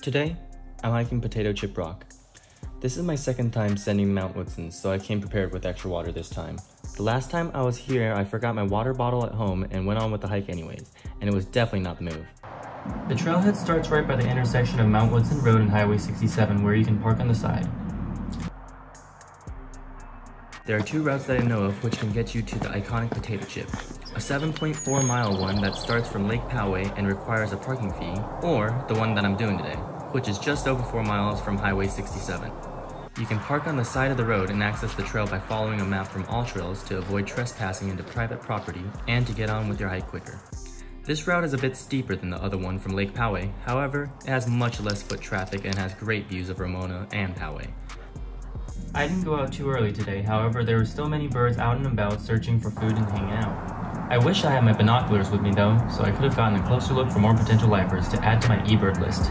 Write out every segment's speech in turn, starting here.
Today, I'm hiking Potato Chip Rock. This is my second time sending Mount Woodson, so I came prepared with extra water this time. The last time I was here, I forgot my water bottle at home and went on with the hike anyways, and it was definitely not the move. The trailhead starts right by the intersection of Mount Woodson Road and Highway 67 where you can park on the side. There are two routes that I know of which can get you to the iconic potato chip. A 7.4 mile one that starts from Lake Poway and requires a parking fee, or the one that I'm doing today, which is just over 4 miles from Highway 67. You can park on the side of the road and access the trail by following a map from AllTrails to avoid trespassing into private property and to get on with your hike quicker. This route is a bit steeper than the other one from Lake Poway, however, it has much less foot traffic and has great views of Ramona and Poway. I didn't go out too early today, however there were still many birds out and about searching for food and hanging out. I wish I had my binoculars with me though, so I could have gotten a closer look for more potential lifers to add to my eBird list.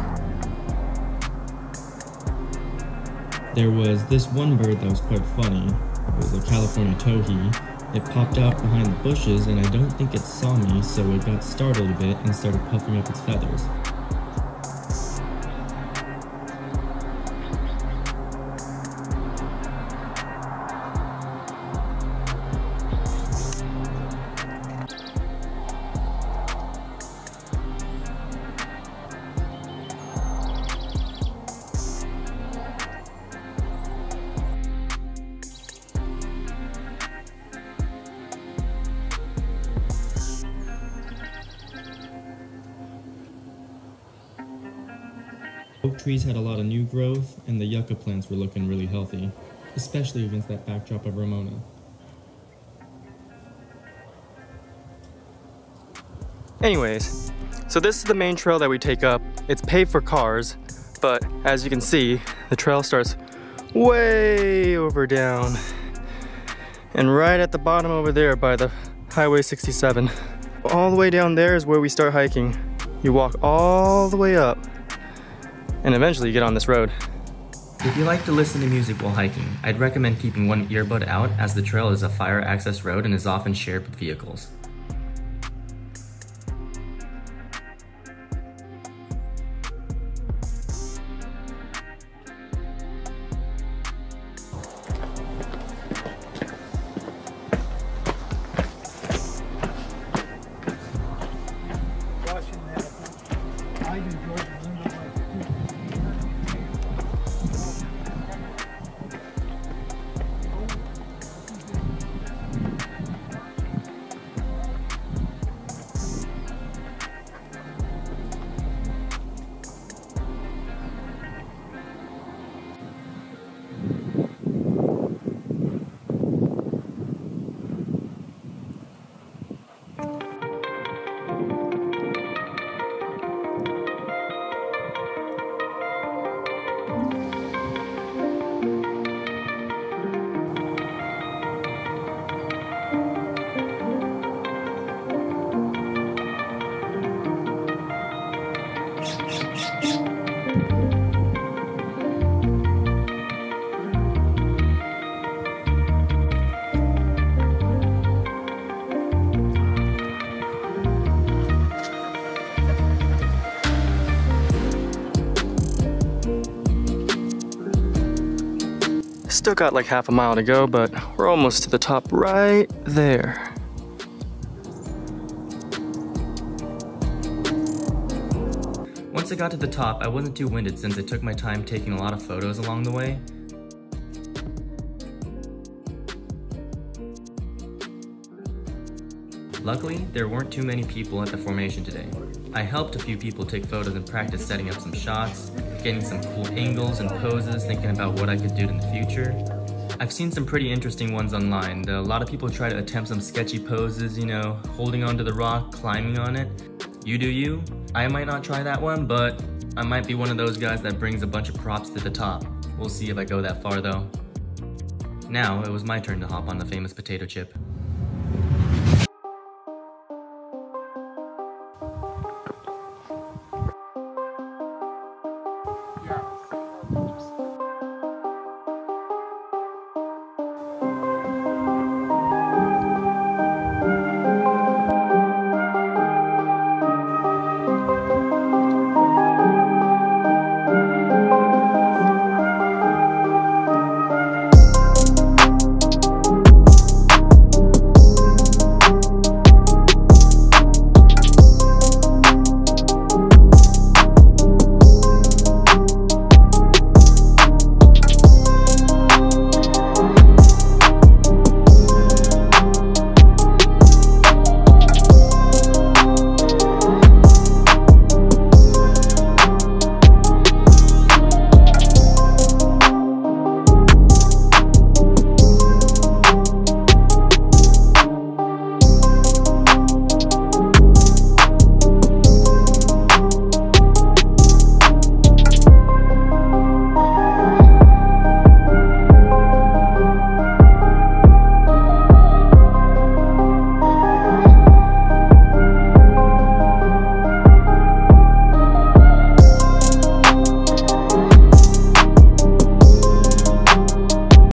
There was this one bird that was quite funny. It was a California towhee. It popped out behind the bushes and I don't think it saw me, so it got startled a bit and started puffing up its feathers. Trees had a lot of new growth, and the yucca plants were looking really healthy, especially against that backdrop of Ramona. Anyways, so this is the main trail that we take up. It's paved for cars, but as you can see, the trail starts way over down. And right at the bottom over there by the Highway 67. All the way down there is where we start hiking. You walk all the way up and eventually you get on this road. If you like to listen to music while hiking, I'd recommend keeping one earbud out as the trail is a fire access road and is often shared with vehicles. Still got like half a mile to go, but we're almost to the top right there. Once I got to the top, I wasn't too winded since I took my time taking a lot of photos along the way. Luckily, there weren't too many people at the formation today. I helped a few people take photos and practice setting up some shots, getting some cool angles and poses, thinking about what I could do in the future. I've seen some pretty interesting ones online. A lot of people try to attempt some sketchy poses, you know, holding onto the rock, climbing on it. You do you. I might not try that one, but I might be one of those guys that brings a bunch of props to the top. We'll see if I go that far though. Now, it was my turn to hop on the famous potato chip.